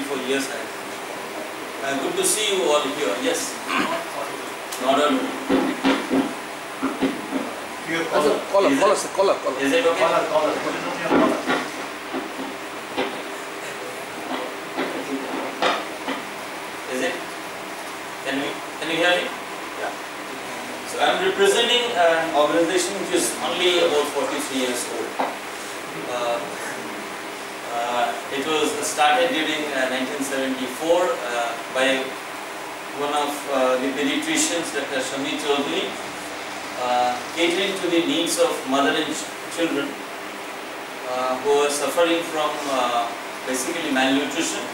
three four years. Uh, good to see you all here. Yes. Not audible. Caller, caller, caller, caller, caller. Is it okay? Caller, caller, put it on your caller. Is it? Can we can you hear me? Yeah. So I'm representing an organization which is only about 43 years old. Uh, uh, it was started during uh, 1974 uh, by one of uh, the pediatricians, Dr. Shami Chaudhary, uh, catering to the needs of mother and ch- children uh, who are suffering from uh, basically malnutrition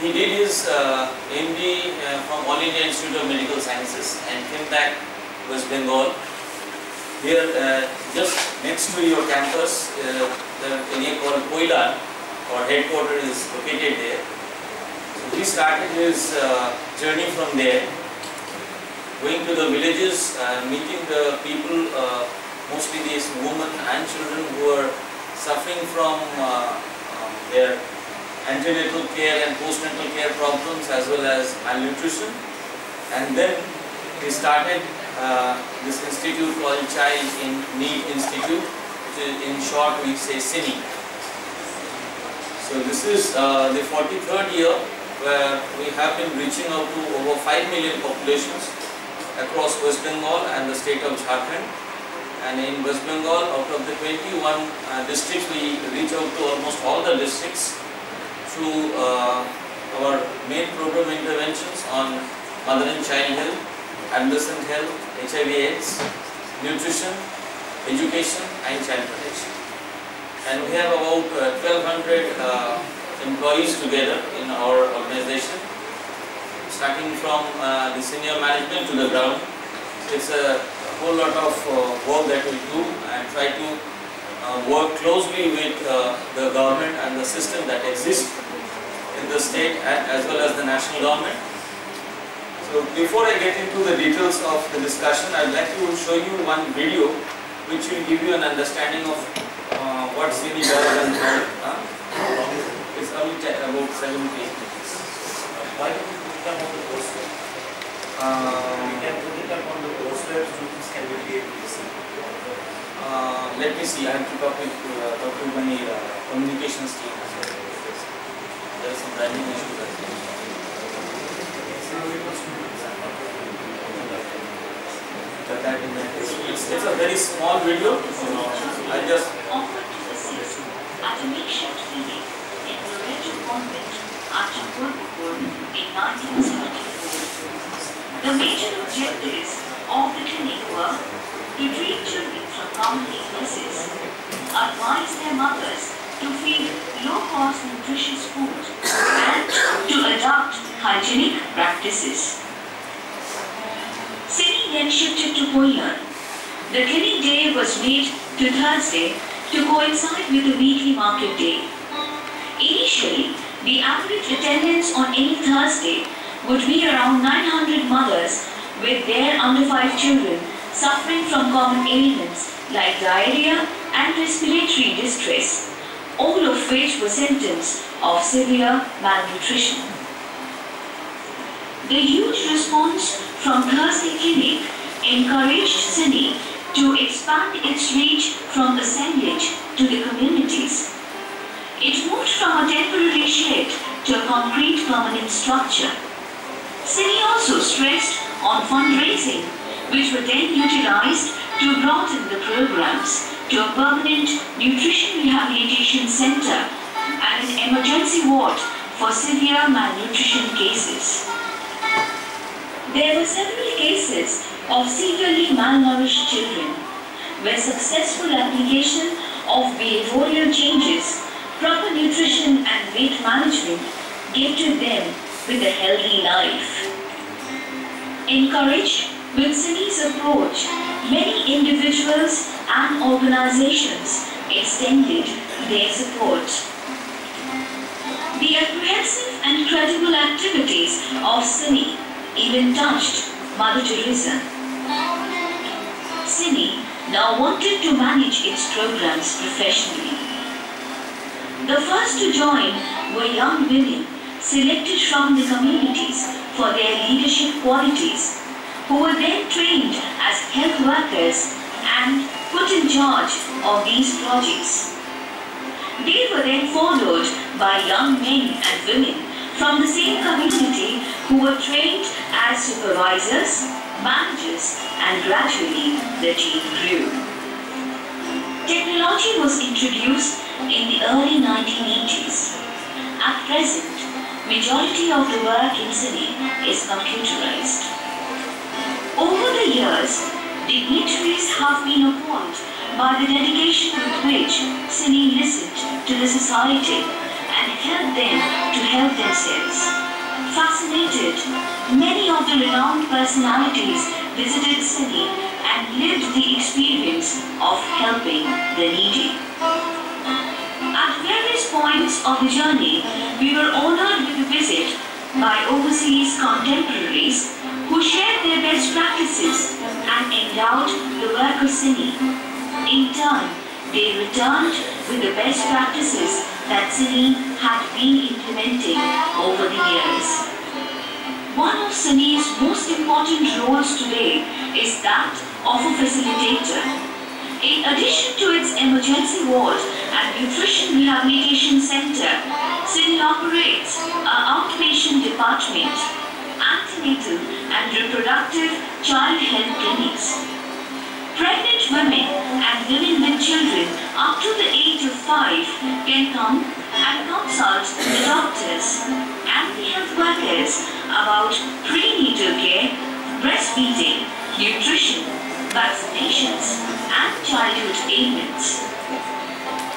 he did his uh, MD uh, from All India Institute of Medical Sciences and came back West Bengal. Here, uh, just next to your campus, uh, the area called Pailan, our headquarters is located there. So he started his uh, journey from there, going to the villages, uh, meeting the people, uh, mostly these women and children who are suffering from uh, um, their antenatal care and postnatal care problems as well as malnutrition. And then he started uh, this institute called Child in Need Institute, which in short we say CINI. So this is uh, the 43rd year where we have been reaching out to over 5 million populations across West Bengal and the state of Jharkhand. And in West Bengal, out of the 21 uh, districts, we reach out to almost all the districts through uh, our main program interventions on mother and child health, adolescent health, HIV AIDS, nutrition, education and child protection. And we have about uh, 1200 uh, employees together in our organization, starting from uh, the senior management to the ground. So it's a whole lot of uh, work that we do and try to uh, work closely with uh, the government and the system that exists in the state as well as the national government. So before I get into the details of the discussion, I'd like to show you one video which will give you an understanding of uh, what CINI does and how. Uh, it's only about 7 pages. Why don't you put it up on the poster? We Uh, can put it up on the poster, students can be uh, let me see, I have to talk with, uh, talk to my uh, communications team. as well. There is some branding issues as well. That It's, it's a very small video. I just at a in Loreto Convent at in 1974. The major objectives of the clinic were to treat children from common illnesses, advise their mothers to feed low-cost nutritious food, and to adopt hygienic practices. Then shifted to Pailan. The clinic day was made to Thursday to coincide with the weekly market day. Initially, the average attendance on any Thursday would be around 900 mothers with their under 5 children suffering from common ailments like diarrhea and respiratory distress, all of which were symptoms of severe malnutrition. The huge response from Thursday Clinic encouraged CINI to expand its reach from the assemblage to the communities. It moved from a temporary shed to a concrete permanent structure. CINI also stressed on fundraising, which were then utilized to broaden the programs to a permanent nutrition rehabilitation center and an emergency ward for severe malnutrition cases. There were several cases of severely malnourished children where successful application of behavioral changes, proper nutrition and weight management gave to them with a healthy life. Encouraged with CINI's approach, many individuals and organizations extended their support. The apprehensive and credible activities of CINI even touched Mother Teresa. CINI now wanted to manage its programs professionally. The first to join were young women selected from the communities for their leadership qualities, who were then trained as health workers and put in charge of these projects. They were then followed by young men and women from the same community who were trained as supervisors, managers, and gradually the team grew. Technology was introduced in the early 1980s. At present, majority of the work in CINI is computerized. Over the years, dignitaries have been appalled by the dedication with which CINI listened to the society and helped them to help themselves. Fascinated, many of the renowned personalities visited CINI and lived the experience of helping the needy. At various points of the journey, we were honored with a visit by overseas contemporaries who shared their best practices and endowed the work of CINI. In turn, they returned with the best practices that CINI had been implementing over the years. One of CINI's most important roles today is that of a facilitator. In addition to its emergency ward and nutrition rehabilitation center, CINI operates an outpatient department, antenatal and reproductive child health clinics. Pregnant women and women with children up to the age of 5 can come and consult the doctors and the health workers about prenatal care, breastfeeding, nutrition, vaccinations, and childhood ailments.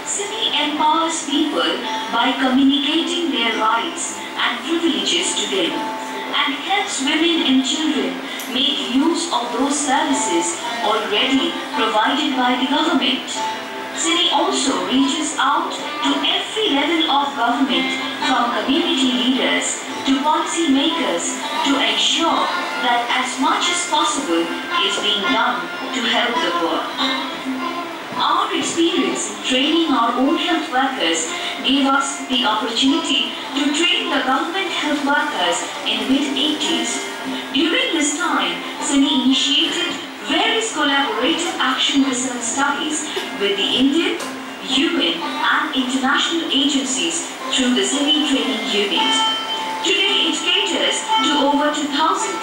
CINI empowers people by communicating their rights and privileges to them and helps women and children make use of those services already provided by the government. CINI also reaches out to every level of government from community leaders to policy makers to ensure that as much as possible is being done to help the poor. Our experience in training our own health workers gave us the opportunity to train the government health workers in the mid-80s. During this time, CINI initiated various collaborative action research studies with the Indian, UN and international agencies through the CINI Training Unit. Today it caters to over 2,000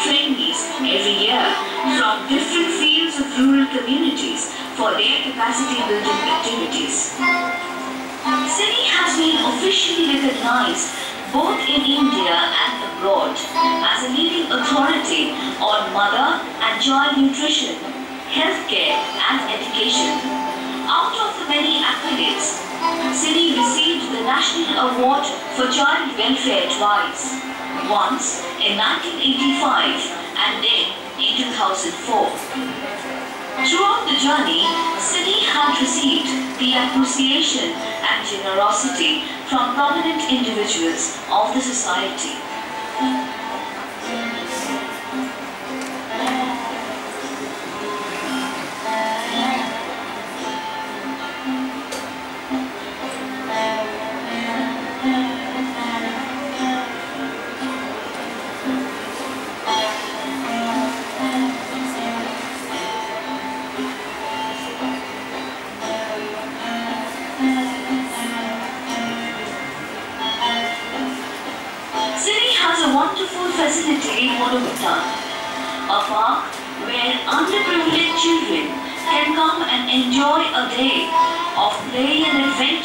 trainees every year from different fields of rural communities for their capacity building activities. CINI has been officially recognized both in India and abroad as a leading authority on mother and child nutrition, healthcare and education. Out of the many accolades, CINI received the National Award for Child Welfare twice, once in 1985 and then in 2004. Throughout the journey, CINI had received the appreciation and generosity from prominent individuals of the society.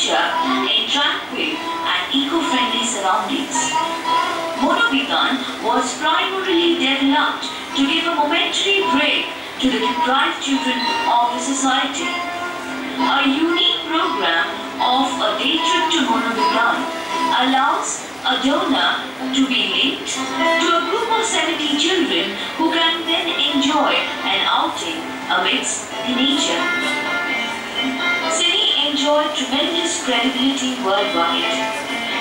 And adventure in tranquil and eco-friendly surroundings. Monobitan was primarily developed to give a momentary break to the deprived children of the society. A unique program of a day trip to Monobitan allows a donor to be linked to a group of 70 children who can then enjoy an outing amidst the nature. Enjoyed tremendous credibility worldwide.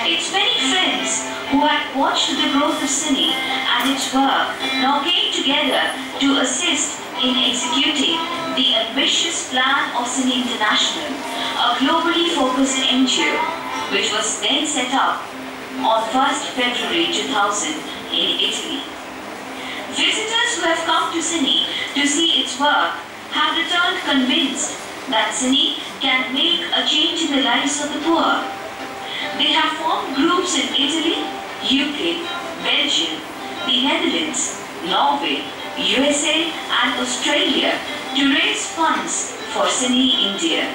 Its many friends who had watched the growth of CINI and its work now came together to assist in executing the ambitious plan of CINI International, a globally focused NGO, which was then set up on 1st February 2000 in Italy. Visitors who have come to CINI to see its work have returned convinced that CINI can make a change in the lives of the poor. They have formed groups in Italy, UK, Belgium, the Netherlands, Norway, USA and Australia to raise funds for CINI India.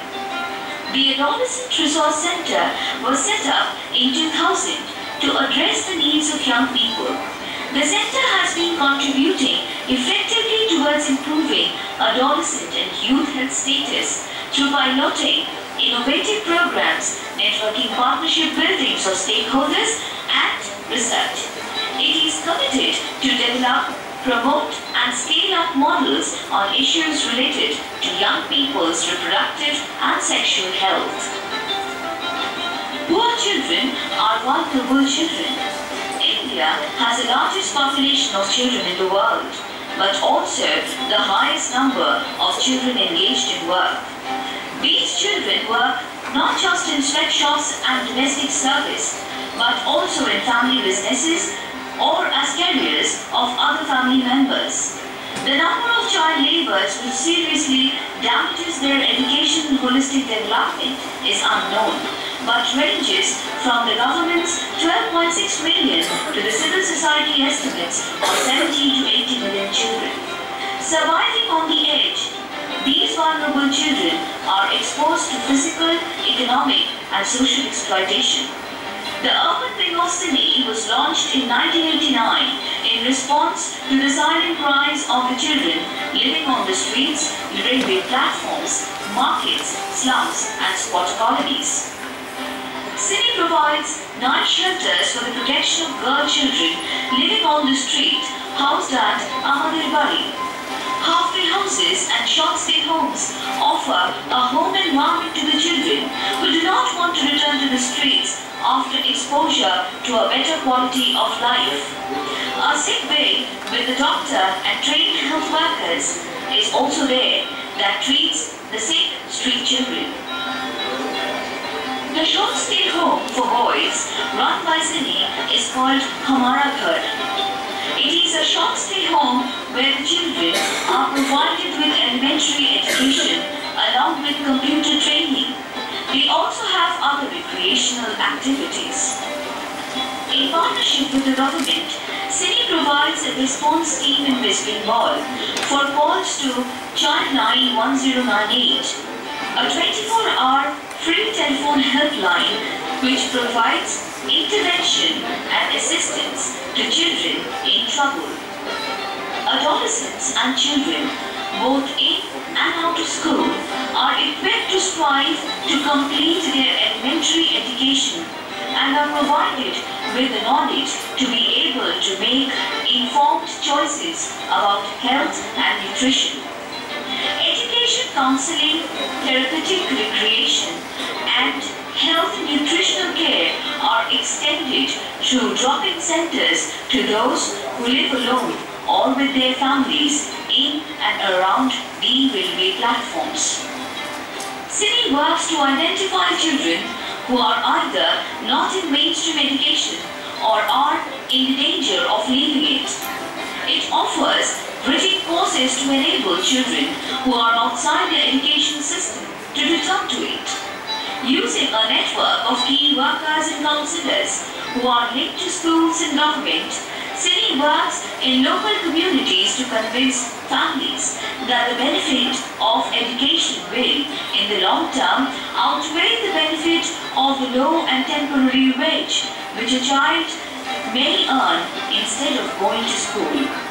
The Adolescent Resource Center was set up in 2000 to address the needs of young people. The center has been contributing effectively towards improving adolescent and youth health status through piloting innovative programs, networking partnership buildings of stakeholders, and research. It is committed to develop, promote, and scale up models on issues related to young people's reproductive and sexual health. Poor children are vulnerable children. India has the largest population of children in the world, but also the highest number of children engaged in work. These children work not just in sweatshops and domestic service, but also in family businesses or as carriers of other family members. The number of child laborers which seriously damages their education and holistic development is unknown, but ranges from the government's 12.6 million to the civil society estimates of 70 to 80 million children. Surviving on the edge, these vulnerable children are exposed to physical, economic, and social exploitation. The Urban Wing of CINI was launched in 1989 in response to the silent cries of the children living on the streets, railway platforms, markets, slums, and squat colonies. CINI provides night shelters for the protection of girl children living on the street housed at Ahmedabadi. Halfway houses and short stay homes offer a home environment to the children who do not want to return to the streets after exposure to a better quality of life. A sick bay with the doctor and trained health workers is also there that treats the sick street children. For boys run by CINI is called Hamara Ghar. It is a short stay home where children are provided with elementary education along with computer training. They also have other recreational activities. In partnership with the government, CINI provides a response team in West Bengal for calls to Childline 1098, a 24-hour free telephone helpline which provides intervention and assistance to children in trouble. Adolescents and children, both in and out of school, are equipped to strive to complete their elementary education and are provided with the knowledge to be able to make informed choices about health and nutrition. Counseling, therapeutic recreation, and health nutritional care are extended through drop-in centers to those who live alone or with their families in and around the railway platforms. CINI works to identify children who are either not in mainstream education or are in danger of leaving it. It offers bridging courses to enable children who are outside the education system to return to it. Using a network of key workers and counselors who are linked to schools and government, CINI works in local communities to convince families that the benefit of education will, in the long term, outweigh the benefit of the low and temporary wage which a child may earn instead of going to school.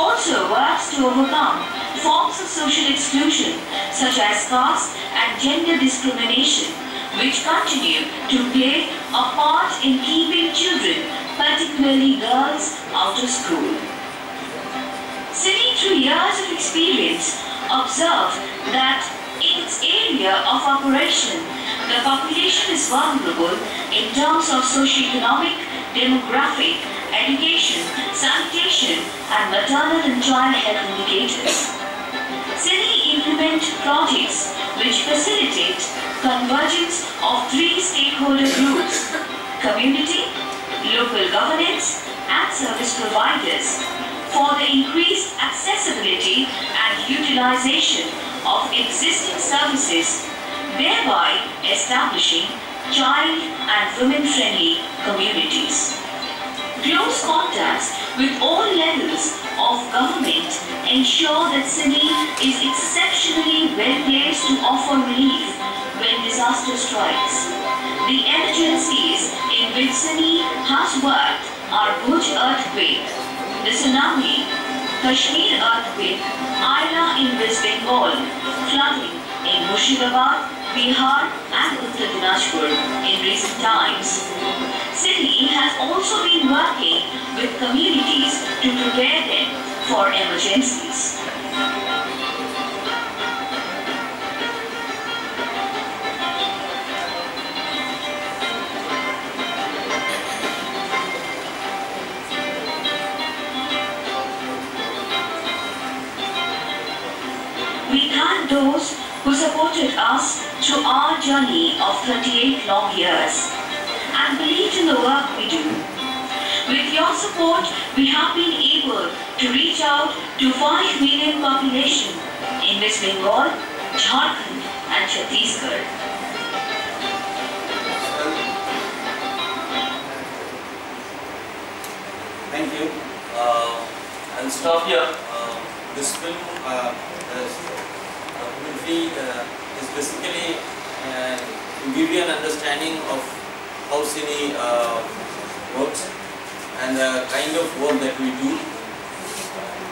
Also works to overcome forms of social exclusion such as caste and gender discrimination which continue to play a part in keeping children, particularly girls, out of school. CINI through years of experience observed that in its area of operation, the population is vulnerable in terms of socio-economic, demographic, education, sanitation, and maternal and child health indicators. CINI implement projects which facilitate convergence of three stakeholder groups, community, local governance, and service providers for the increased accessibility and utilization of existing services, thereby establishing child and women-friendly communities. Close contacts with all levels of government ensure that CINI is exceptionally well placed to offer relief when disaster strikes. The emergencies in which CINI has worked are Bhuj earthquake, the tsunami, Kashmir earthquake, Aila in West Bengal, flooding in Murshidabad, Bihar and Uttar Dinajpur in recent times. CINI has also been working with communities to prepare them for emergencies. Journey of 38 long years and believed in the work we do. With your support, we have been able to reach out to 5 million population in West Bengal, Jharkhand and Chhattisgarh. Thank you. Uh, I'll stop here. Uh, this film uh, is, documentary uh, is basically to give you an understanding of how CINI uh, works and the kind of work that we do.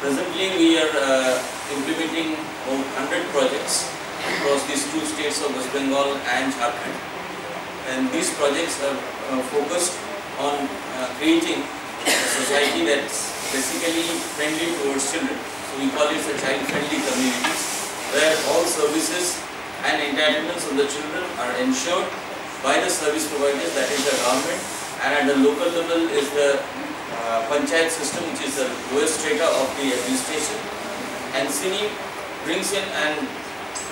Presently, we are uh, implementing about 100 projects across these two states of West Bengal and Jharkhand. And these projects are uh, focused on uh, creating a society that's basically friendly towards children. So we call it a child-friendly communities where all services and entitlements of the children are ensured by the service providers, that is the government, and at the local level is the uh, panchayat system, which is the lowest strata of the administration. And CINI brings in an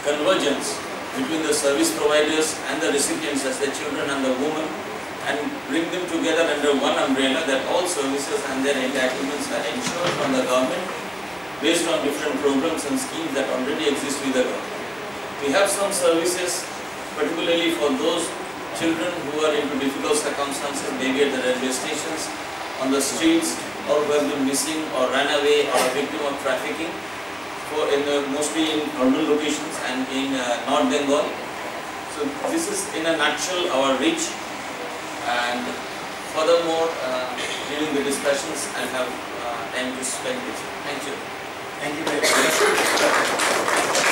convergence between the service providers and the recipients, as the children and the women, and bring them together under one umbrella that all services and their entitlements are ensured from the government based on different programs and schemes that already exist with the government. We have some services particularly for those children who are into difficult circumstances, maybe at the railway stations, on the streets, or who have been missing or run away or a victim of trafficking, for in mostly in urban locations and in uh, North Bengal. So this is in a nutshell our reach and furthermore uh, during the discussions I'll have uh, time to spend with you. Thank you. Thank you very much.